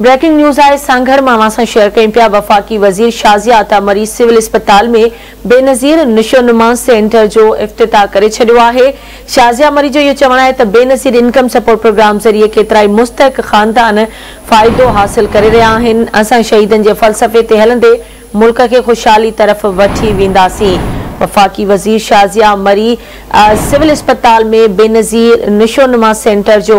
Breaking news आहे सांघर माँ अवां सां शेयर कयूं पिया वफ़ाक़ी वज़ीर शाज़िया अता मरीज़ सिविल अस्पताल में बेनज़ीर निशोनुमा सेंटर जो इफ़्तिताह करे शाज़िया मरीज़ जो इहो चवणु आहे बेनज़ीर इनकम सपोर्ट प्रोग्राम ज़रिए केतिरा मुस्तक़ ख़ानदान फ़ाइदो हासिल करे आहिनि। असां शहीदनि जे फ़लसफ़े ते हलंदे मुल्क खे ख़ुशहाली तरफ़ वठी वेंदासीं। वफ़ाक़ी वज़ीर शाज़िया मरी सिविल अस्पताल में बेनज़ीर निशोनुमा सेंटर जो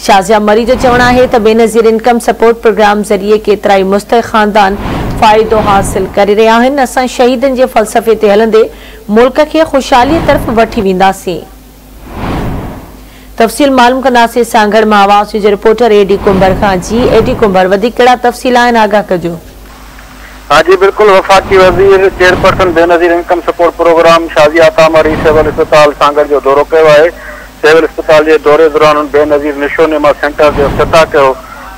शाज़िया मरी जो चवणु आहे त बेनज़ीर इनकम सपोर्ट प्रोग्राम ज़रिए केतिरा ई मुस्तक़ ख़ानदान फ़ाइदो हासिल करे रहिया आहिनि। असां शहीदनि जे फ़लसफ़े ते हलंदे मुल्क खे ख़ुशहालीअ तरफ़ वठी वेंदासीं। तफ़सील मालूम कंदासीं, सांगड़ माँ आवाज़ जो reporter AD Kumbhar Khan ji. AD Kumbhar वधीक कहिड़ा तफ़सील आहिनि? आगाह कजो। हाँ जी, बिल्कुल, वफाकी वज़ीर, chairperson Benazir income support programme Shazia Tamri civil अस्पताल सांगड़ जो दौरो कयो आहे। सिविल अस्पताल के दौरे दौरान बेनज़ीर निशोनिमा सेंटर जो इफ़्तिताह कयो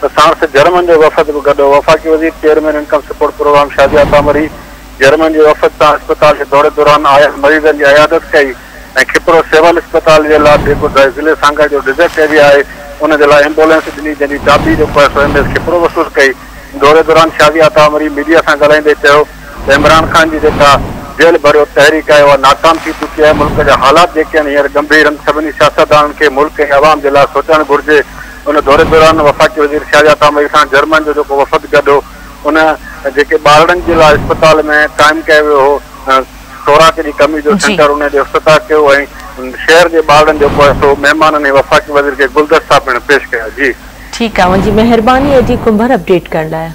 साणस जर्मन जो वफ़द भी गॾु वफ़ाक़ी वज़ीर चेयरमैन इनकम सपोर्ट प्रोग्राम शादिया तामरी जर्मन जो वफ़द सां अस्पताल के दौरे दौरान मरीज़नि की अयादत कई ऐं खिपरो सिविल अस्पताल के लाइ जेको ज़िले सांगा जो डिज़र्ट एरिया है उन एम्बुलेंस ॾिनी जंहिंजी चाबी जो आहे खिपरो वसूल कई दौरे दौरान शादिया तामरी मीडिया से ॻाल्हाईंदे चयो इमरान ख़ान की जेका जेल भरियो तहरीक है वह नाकाम थी चुकी है मुल्क जा हालात जेके आहिनि हींअर गंभीर आहिनि सभिनी सियासतदाननि खे मुल्क ऐं अवाम जे लाइ सोचणु घुरिजे उन दौरे दौरान वफ़ाक़ी वज़ीर शाहजा तामरी सां जर्मन जो जेको वफ़द गॾु उन जेके ॿारनि जे लाइ अस्पताल में क़ाइमु कयो वियो हो ख़ुराक जी कमी जो सेंटर उन जो कयो ऐं शहर जे ॿारनि जेको आहे सो महिमाननि ऐं वफ़ाक़ी वज़ीर खे गुलदस्ता पिणु पेश कया जी। ठीकु आहे मुंहिंजी महिरबानी एडी कुंभर अपडेट करण लाइ